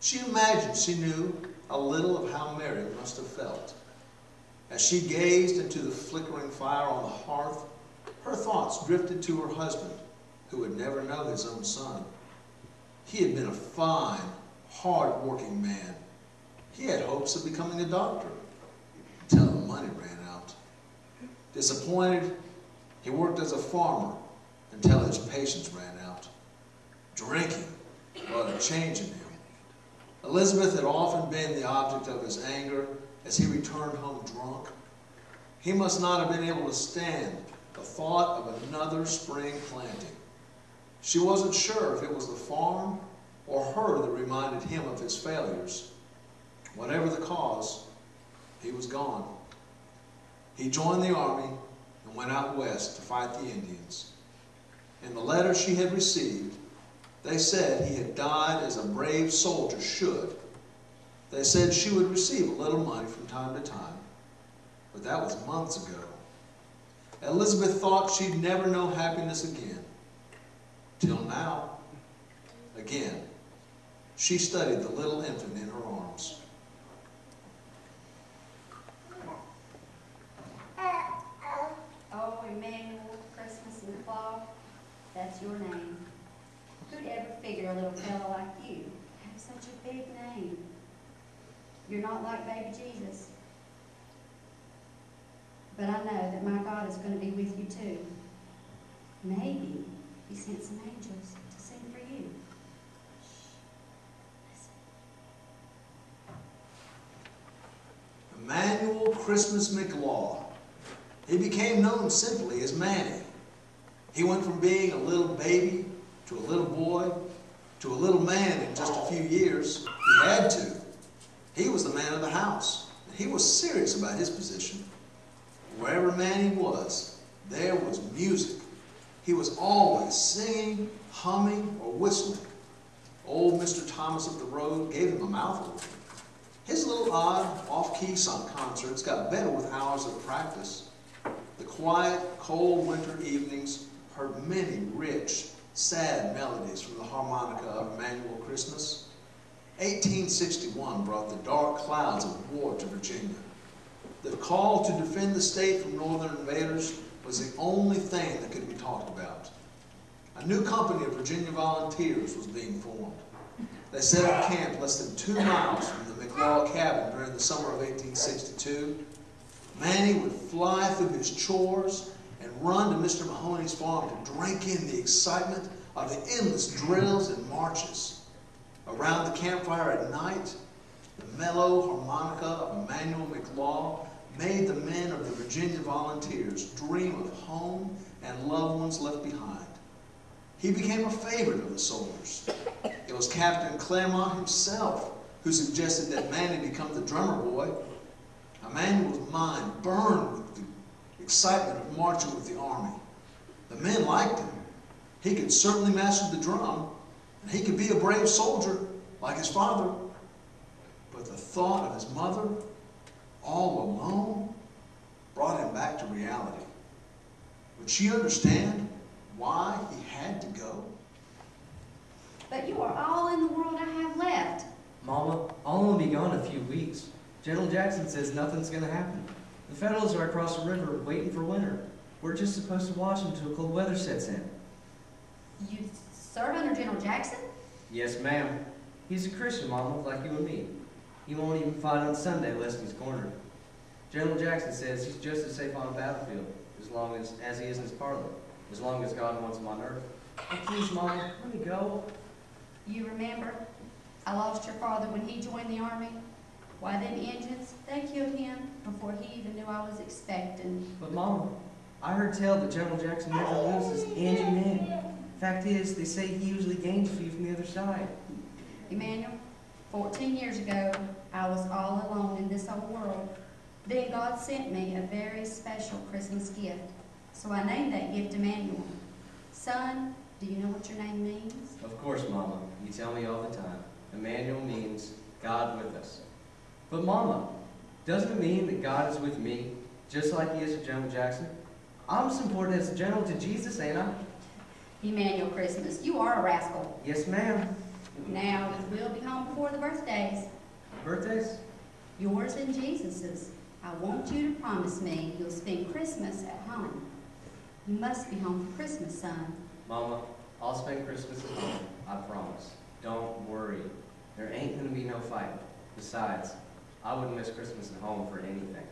she imagined she knew a little of how Mary must have felt. As she gazed into the flickering fire on the hearth, her thoughts drifted to her husband, who would never know his own son. He had been a fine, hard-working man. He had hopes of becoming a doctor until the money ran out. Disappointed, he worked as a farmer until his patience ran out. Drinking brought a change in him. Elizabeth had often been the object of his anger as he returned home drunk. He must not have been able to stand the thought of another spring planting. She wasn't sure if it was the farm or her that reminded him of his failures. Whatever the cause, he was gone. He joined the army and went out west to fight the Indians. In the letter she had received, they said he had died as a brave soldier should. They said she would receive a little money from time to time, but that was months ago. Elizabeth thought she'd never know happiness again. Till now, again, she studied the little infant in her arms. Oh, Emmanuel, Christmas in the fall. That's your name. Figure a little fellow like you have such a big name? You're not like baby Jesus. But I know that my God is going to be with you too. Maybe he sent some angels to sing for you. Emmanuel Christmas McLaw. He became known simply as Manny. He went from being a little baby to a little boy to a little man in just a few years. He had to. He was the man of the house. He was serious about his position. Wherever Manny was, there was music. He was always singing, humming, or whistling. Old Mr. Thomas up the road gave him a mouthful. His little odd, off-key song concerts got better with hours of practice. The quiet, cold winter evenings heard many rich, sad melodies from the harmonica of Emmanuel Christmas. 1861 brought the dark clouds of war to Virginia. The call to defend the state from northern invaders was the only thing that could be talked about. A new company of Virginia volunteers was being formed. They set up camp less than two miles from the McLaw cabin during the summer of 1862. Manny would fly through his chores run to Mr. Mahoney's farm to drink in the excitement of the endless drills and marches. Around the campfire at night, the mellow harmonica of Emmanuel McLaw made the men of the Virginia Volunteers dream of home and loved ones left behind. He became a favorite of the soldiers. It was Captain Claremont himself who suggested that Manny become the drummer boy. Emmanuel's mind burned excitement of marching with the army. The men liked him. He could certainly master the drum, and he could be a brave soldier like his father. But the thought of his mother, all alone, brought him back to reality. Would she understand why he had to go? But you are all in the world I have left. Mama, I'll only be gone a few weeks. General Jackson says nothing's going to happen. The Federals are across the river waiting for winter. We're just supposed to watch until cold weather sets in. You serve under General Jackson? Yes, ma'am. He's a Christian, Mama, like you and me. He won't even fight on Sunday unless he's cornered. General Jackson says he's just as safe on a battlefield as long as, as he is in his parlor, as long as God wants him on earth. Oh, please, Mama, let me go. You remember? I lost your father when he joined the army. Why, them Indians, they killed him before he even knew I was expecting. But, Mama, I heard tell that General Jackson never loses any men. Fact is, they say he usually gains a few from the other side. Emmanuel, 14 years ago, I was all alone in this old world. Then God sent me a very special Christmas gift. So I named that gift Emmanuel. Son, do you know what your name means? Of course, Mama. You tell me all the time. Emmanuel means God with us. But, Mama, doesn't it mean that God is with me, just like he is with General Jackson? I'm as important as a general to Jesus, ain't I? Emmanuel Christmas, you are a rascal. Yes, ma'am. Now, we'll be home before the birthdays. Birthdays? Yours and Jesus's. I want you to promise me you'll spend Christmas at home. You must be home for Christmas, son. Mama, I'll spend Christmas at home. I promise. Don't worry. There ain't gonna be no fight. Besides, I wouldn't miss Christmas at home for anything.